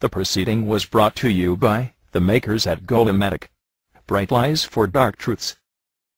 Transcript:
The proceeding was brought to you by the makers at Golematic. Bright lies for dark truths.